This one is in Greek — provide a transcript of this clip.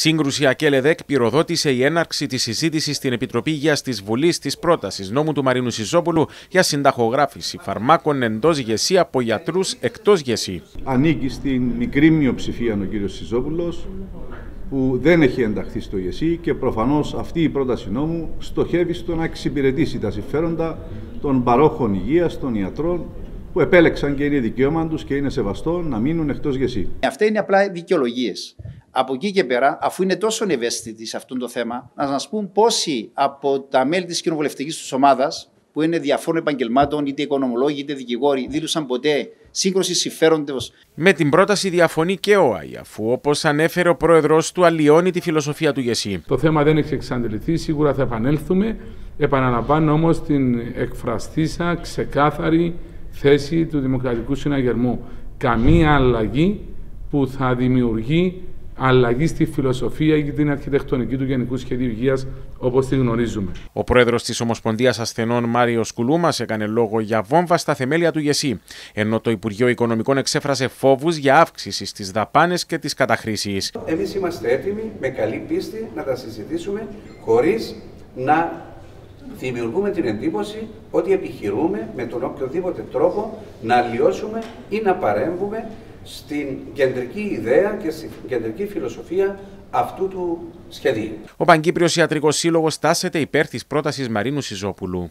Σύγκρουση ΑΚΕΛΕΔΕΚ πυροδότησε η έναρξη της συζήτησης στην Επιτροπή Υγείας της Βουλής της πρότασης νόμου του Μαρίνου Σιζόπουλου για συνταχογράφηση φαρμάκων εντός γεσί από γιατρούς εκτός γεσί. Ανήκει στην μικρή μειοψηφία ο κύριος Σιζόπουλος που δεν έχει ενταχθεί στο ΓΕΣΥ και προφανώς αυτή η πρόταση νόμου στοχεύει στο να εξυπηρετήσει τα συμφέροντα των παρόχων υγείας, των ιατρών που επέλεξαν και είναι δικαίωμα τους και είναι σεβαστό να μείνουν εκτός ΓΕΣΥ. Αυτά είναι απλά δικαιολογίες. Από εκεί και πέρα, αφού είναι τόσο ευαίσθητοι σε αυτό το θέμα, να σας πούν πόσοι από τα μέλη της κοινοβουλευτικής τους ομάδας, που είναι διαφόρων επαγγελμάτων, είτε οικονομολόγοι είτε δικηγόροι, δήλωσαν ποτέ σύγκρουση συμφέροντος. Με την πρόταση διαφωνεί και ο ΆΙ, αφού όπως ανέφερε ο πρόεδρος του, αλλοιώνει τη φιλοσοφία του ΓΕΣΥ. Το θέμα δεν έχει εξαντληθεί, σίγουρα θα επανέλθουμε. Επαναλαμβάνω όμως την εκφραστήσα ξεκάθαρη θέση του Δημοκρατικού Συναγερμού. Καμία αλλαγή που θα δημιουργεί αλλαγή στη φιλοσοφία ή την αρχιτεκτονική του Γενικού Σχεδίου Υγείας όπως τη γνωρίζουμε. Ο πρόεδρος της Ομοσπονδίας Ασθενών Μάριος Κουλούμα έκανε λόγο για βόμβα στα θεμέλια του ΓΕΣΥ, ενώ το Υπουργείο Οικονομικών εξέφρασε φόβους για αύξηση στις δαπάνες και τις καταχρήσεις. Εμείς είμαστε έτοιμοι με καλή πίστη να τα συζητήσουμε χωρίς να δημιουργούμε την εντύπωση ότι επιχειρούμε με τον οποιοδήποτε τρόπο να αλλοιώσουμε ή να παρέμβουμε στην κεντρική ιδέα και στην κεντρική φιλοσοφία αυτού του σχεδίου. Ο Παγκύπριος Ιατρικός Σύλλογος στάσεται υπέρ της πρότασης Μαρίνου Σιζόπουλου.